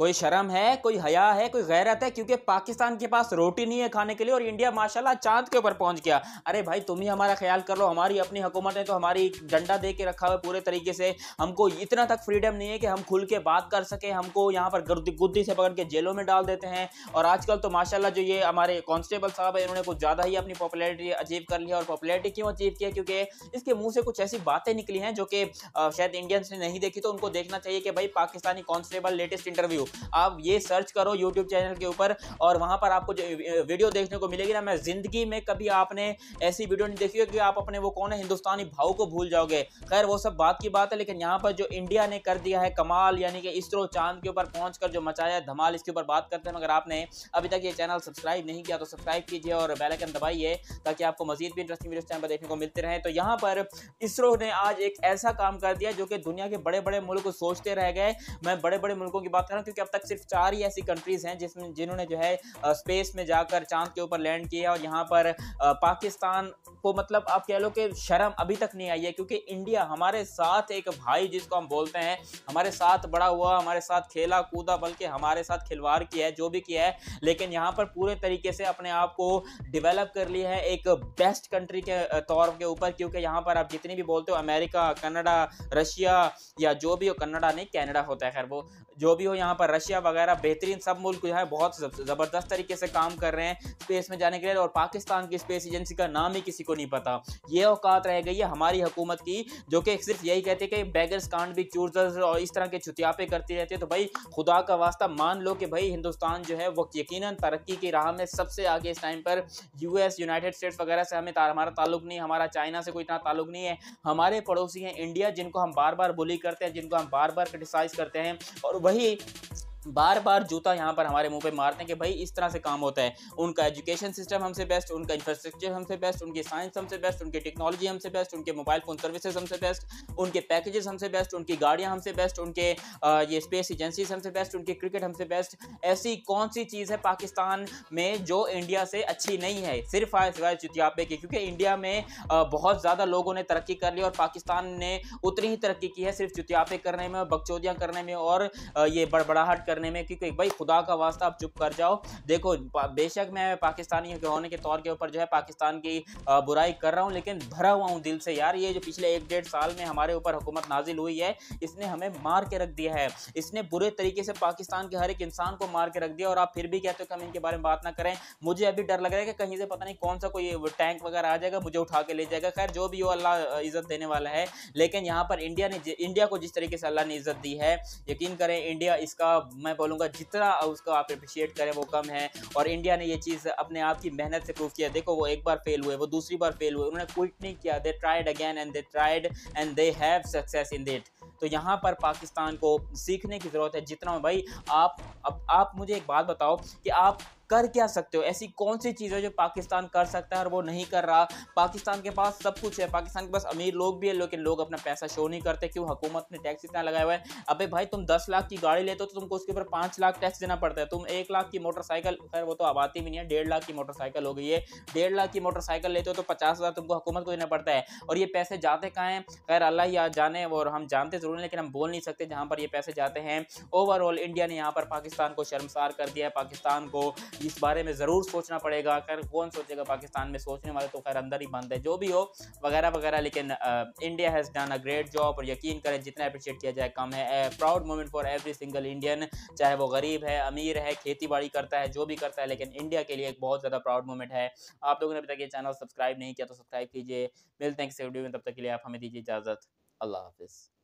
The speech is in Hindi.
कोई शर्म है, कोई हया है, कोई गैरत है, क्योंकि पाकिस्तान के पास रोटी नहीं है खाने के लिए और इंडिया माशाल्लाह चाँद के ऊपर पहुँच गया। अरे भाई, तुम ही हमारा ख्याल कर लो, हमारी अपनी हुकूमत ने तो हमारी डंडा दे के रखा हुआ है पूरे तरीके से। हमको इतना तक फ्रीडम नहीं है कि हम खुल के बात कर सकें, हमको यहाँ पर गुद्दी से पकड़ के जेलों में डाल देते हैं। और आजकल तो माशाला जो ये हमारे कॉन्स्टेबल साहब है, इन्होंने कुछ ज़्यादा ही अपनी पॉपुलरिटी अचीव कर लिया और पॉपुलरिटी क्यों अचीव किया? क्योंकि इसके मुँह से कुछ ऐसी बातें निकली हैं जो कि शायद इंडियंस ने नहीं देखी तो उनको देखना चाहिए कि भाई पाकिस्तानी कॉन्स्टेबल लेटेस्ट इंटरव्यू आप ये सर्च करो यूट्यूब चैनल के ऊपर और वहाँ पर आपको जो वीडियो देखने को मिलेगी ना, मैं ज़िंदगी में कभी आपने ऐसी वीडियो नहीं देखी कि आप अपने वो कौन है, हिंदुस्तानी भाव को भूल जाओगे। खैर, वो सब बात की बात है, लेकिन यहाँ पर जो इंडिया ने कर दिया है कमाल, यानी कि इसरो चाँद के ऊपर पहुँच जो मचाया धमाल इसके ऊपर बात करते हैं। मगर आपने अभी तक ये चैनल सब्सक्राइब नहीं किया तो सब्सक्राइब कीजिए और बेलाइकन दबाइए, ताकि आपको मजीद भी इंटरेस्टिंग वीडियो चैनल पर देखने को मिलते रहे। तो यहाँ पर इसरो ने आज एक ऐसा काम कर दिया जो कि दुनिया के बड़े बड़े मुल्क सोचते रह गए। मैं बड़े बड़े मुल्कों की बात कर रहा हूँ अब तक सिर्फ़ चार ही ऐसी कंट्रीज़ हैं जिसमें, जिन्होंने जो है स्पेस में जाकर चाँद के ऊपर लैंड किया और यहाँ पर पाकिस्तान को मतलब आप कह लो कि शर्म अभी तक नहीं आई है क्योंकि इंडिया हमारे साथ एक भाई जिसको हम बोलते हैं, हमारे साथ बड़ा हुआ, हमारे साथ खेला कूदा, बल्कि हमारे साथ खिलवाड़ किया है, जो भी किया है, लेकिन यहाँ पर पूरे तरीके से अपने आप को डिवेलप कर लिया है एक बेस्ट कंट्री के तौर के ऊपर क्योंकि यहाँ पर आप जितनी भी बोलते हो अमेरिका कनाडा रशिया या जो भी हो कनाडा नहीं कैनेडा होता है, खैर वो जो भी हो यहाँ पर रशिया वगैरह बेहतरीन सब मुल्क जो है बहुत ज़बरदस्त तरीके से काम कर रहे हैं स्पेस में जाने के लिए और पाकिस्तान की स्पेस एजेंसी का नाम ही किसी को नहीं पता। ये औकात रह गई है हमारी हुकूमत की, जो कि सिर्फ़ यही कहते हैं कि बैगर्स कांड भी चूजर्स और इस तरह के छुतियापे करती रहती है। तो भाई, खुदा का वास्ता मान लो कि भाई हिंदुस्तान जो है वो यकीन तरक्की की राह में सबसे आगे इस टाइम पर यूएस यूनाइटेड स्टेट्स वगैरह से हमें हमारा ताल्लुक नहीं, हमारा चाइना से कोई इतना ताल्लुक नहीं है। हमारे पड़ोसी हैं इंडिया जिनको हम बार बार बुली करते हैं, जिनको हम बार बार क्रिटिसाइज करते हैं और वही बार बार जूता यहाँ पर हमारे मुँह पे मारते हैं कि भाई इस तरह से काम होता है। उनका एजुकेशन सिस्टम हमसे बेस्ट, उनका इंफ्रास्ट्रक्चर हमसे बेस्ट, उनकी साइंस हमसे बेस्ट, उनकी टेक्नोलॉजी हमसे बेस्ट, उनके मोबाइल फ़ोन सर्विसेज़ हमसे बेस्ट उनके पैकेजेस हमसे बेस्ट उनकी गाड़ियाँ हमसे बेस्ट उनके ये स्पेस एजेंसीज हमसे बेस्ट उनकी क्रिकेट हमसे बेस्ट ऐसी कौन सी चीज़ है पाकिस्तान में जो इंडिया से अच्छी नहीं है? सिर्फ़ आए सिवाय चुतियापे की, क्योंकि इंडिया में बहुत ज़्यादा लोगों ने तरक्की कर ली और पाकिस्तान ने उतनी ही तरक्की की है सिर्फ़ चुतियापे करने में बकचौदियाँ करने में और ये बड़बड़ाहट करने में क्योंकि भाई खुदा का वास्ता आप चुप कर जाओ। देखो बेशक मैं पाकिस्तानी होने के तौर के ऊपर जो है पाकिस्तान की बुराई कर रहा हूँ, लेकिन भरा हुआ हूँ दिल से यार। ये जो पिछले एक डेढ़ साल में हमारे ऊपर हुकूमत नाजिल हुई है, इसने हमें मार के रख दिया है। इसने बुरे तरीके से पाकिस्तान के हर एक इंसान को मार के रख दिया, और आप फिर भी कहते हो कि हम इनके बारे में बात ना करें। मुझे अभी डर लग रहा है कि कहीं से पता नहीं कौन सा कोई टैंक वगैरह आ जाएगा, मुझे उठा के ले जाएगा। खैर, जो भी हो, अल्लाह इज़्ज़त देने वाला है। लेकिन यहाँ पर इंडिया ने, इंडिया को जिस तरीके से अल्लाह ने इज़्ज़त दी है, यकीन करें, इंडिया इसका मैं बोलूँगा जितना उसको आप अप्रिशिएट करें, वो कम है। और इंडिया ने ये चीज़ अपने आप की मेहनत से प्रूव किया। देखो, वो एक बार फेल हुए, वो दूसरी बार फेल हुए, उन्होंने क्विट नहीं किया। They tried again and they tried and they have success in that तो यहाँ पर पाकिस्तान को सीखने की ज़रूरत है जितना भाई, आप अब आप मुझे एक बात बताओ कि आप कर क्या सकते हो? ऐसी कौन सी चीज़ है जो पाकिस्तान कर सकता है और वो नहीं कर रहा? पाकिस्तान के पास सब कुछ है। पाकिस्तान के पास अमीर लोग भी है, लेकिन लोग अपना पैसा शो नहीं करते क्यों? हुकूमत ने टैक्स इतना लगाया हुआ है। अबे भाई, तुम दस लाख की गाड़ी लेते हो तो तुमको उसके ऊपर पाँच लाख टैक्स देना पड़ता है। तुम एक लाख की मोटरसाइकिल खैर, वो तो आबादी भी नहीं है, डेढ़ लाख की मोटरसाइकिल हो गई है। डेढ़ लाख की मोटरसाइकिल लेते हो तो पचास हज़ार तुमको हुकूमत को देना पड़ता है। और ये पैसे जाते कहाँ हैं? खैर, अल्लाह आज जाने और हम जानते ज़रूर हैं, लेकिन हम बोल नहीं सकते जहाँ पर ये पैसे जाते हैं। ओवरऑल इंडिया ने यहाँ पर पाकिस्तान को शर्मसार कर दिया है। पाकिस्तान को इस बारे में ज़रूर सोचना पड़ेगा खैर कौन सोचेगा पाकिस्तान में सोचने वाले तो खैर अंदर ही बंद है। जो भी हो, वगैरह वगैरह, लेकिन India has done a great job और यकीन करें, जितना अप्रिशिएट किया जाए, कम है। Proud moment for every single Indian चाहे वो गरीब है, अमीर है खेती बाड़ी करता है, जो भी करता है, लेकिन इंडिया के लिए एक बहुत ज़्यादा प्राउड मोमेंट है। आप लोगों ने अभी तक ये चैनल सब्सक्राइब नहीं किया तो सब्सक्राइब कीजिए। मिलते हैं किसी वीडियो में, तब तक के लिए आप हमें दीजिए इजाज़त। अल्लाह हाफिज़।